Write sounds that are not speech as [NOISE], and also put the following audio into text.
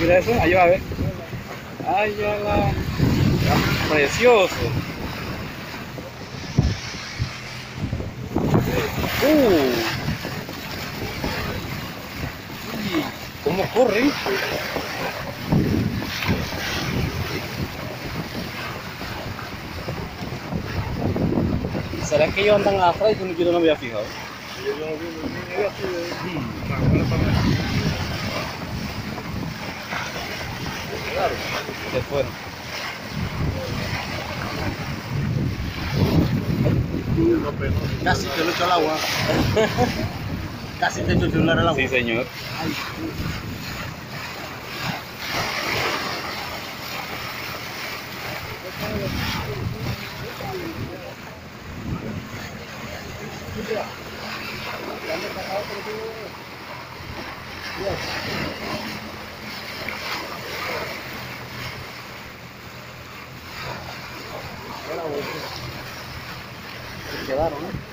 Mira eso, ahí va a ver. Ay, ya la. Precioso. Uh. Uy, ¿Cómo corre? ¿Será que ellos andan atrás y tú- yo no me había fijado? Se fueron. Casi te lo echo al agua. [LAUGHS] Casi te echo el celular al agua. Sí, señor. Se quedaron, ¿eh?